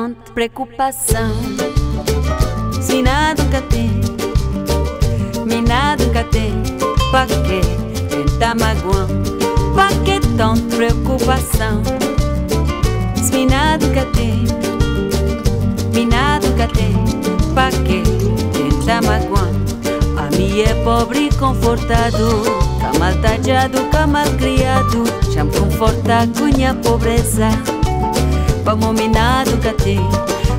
tanta preocupação. Se nada nunca tem, me nada nunca tem, pra que tentar magoar? Pra que tanta preocupação? Se nada nunca tem, me nada nunca tem, pra que tentar magoar? A minha é pobre e confortado, camal tajado, camal criado, já me conforta com minha pobreza. Vamos minado cate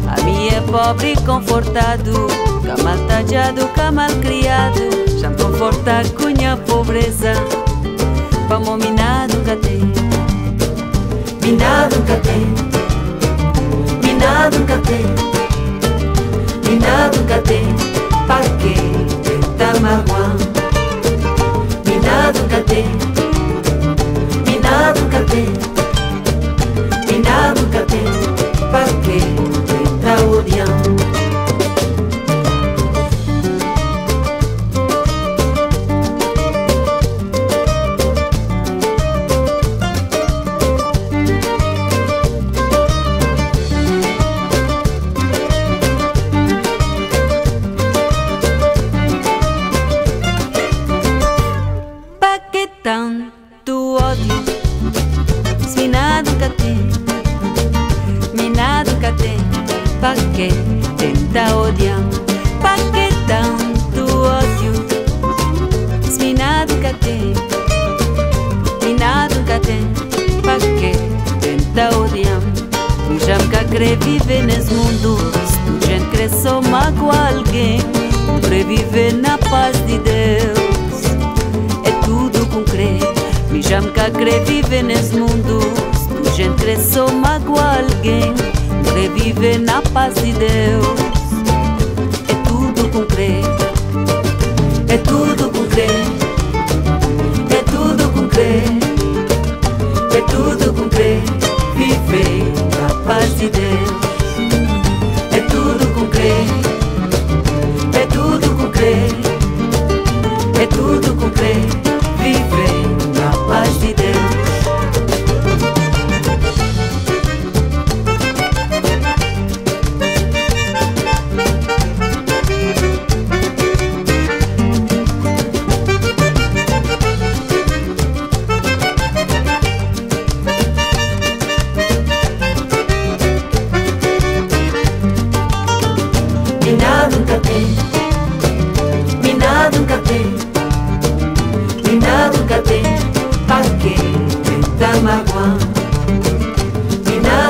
A minha é pobre e confortado Camal tajado, camal criado. Já me conforta a pobreza. Vamos minado cate Minado cate Minado cate Minado cate Pa que tenta magoar. Minado cate Minado Pa' que tenta odiar? Pa' que tanto ódio? Nada nunca tem, nada nunca tem Pa' que tenta odiar? Um já nunca crê viver nesse mundo gente crê só magoar alguém Um crê na paz de Deus É tudo com crer Me já nunca crê viver nesse mundo gente crê só magoar alguém viver na paz de Deus. É tudo com crer, é tudo com crer, é tudo com crer, é tudo com crer. Viver na paz de Deus.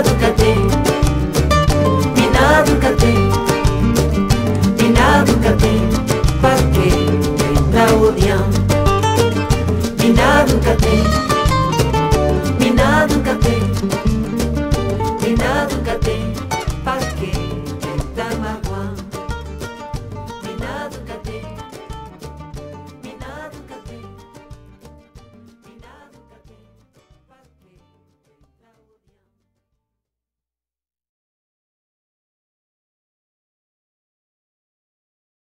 Minado